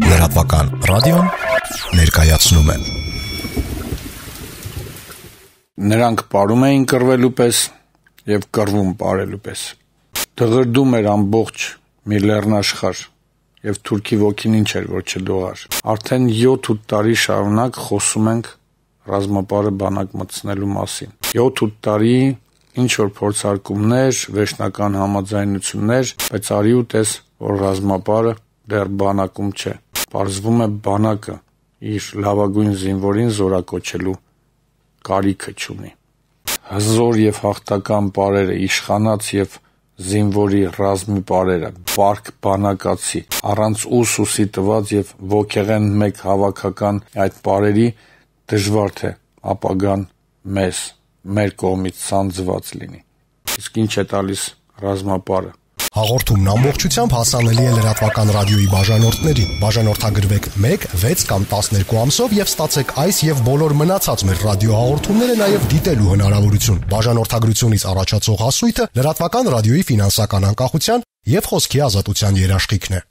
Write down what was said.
Լրատվական ռադիոն ներկայացնում է Նրանք ապարում էին կռվելու պես եւ կռվում ապարելու պես։ Դղրդում էր ամբողջ մի լեռնաշխար եւ թուրքի ոգին ինչ էր որ չդողար։ Արդեն 7-8 տարի շարունակ խոսում ենք ռազմապարը բանակ մտցնելու մասին։ 7-8 տարի ինչ որ փորձարկումներ, վերջնական համաձայնություններ, բայց արի ու տես, որ ռազմապարը դեռ բանակում չէ։ Պարզվում է բանակը իր լավագույն զինվորին զորակոչելու կարիքը չունի։ Հզոր եւ հաղթական պարերը, իշխանած եւ զինվորի ռազմի պարերը, բարկ բանակացի, առանց ուս ուսի տված եւ ոգեղեն մեկ հավաքական այդ պարերի դժվար թե ապագան մեզ մեր կողմից սանձված լինի։ Իսկ ինչ է տալիս ռազմապարը Հաղորդումն ամբողջությամբ հասանելի է լրատվական ռադիոյի բաժանորդներին։ Բաժանորդագրվեք 1, 6 կամ 12 ամսով եւ ստացեք այս եւ բոլոր մնացած մեր ռադիոհաղորդումները նաեւ դիտելու հնարավորություն։ Բաժանորդագրությունից առաջացող հասույթը լրատվական ռադիոյի ֆինանսական անկախության եւ խոսքի ազատության երաշխիքն է։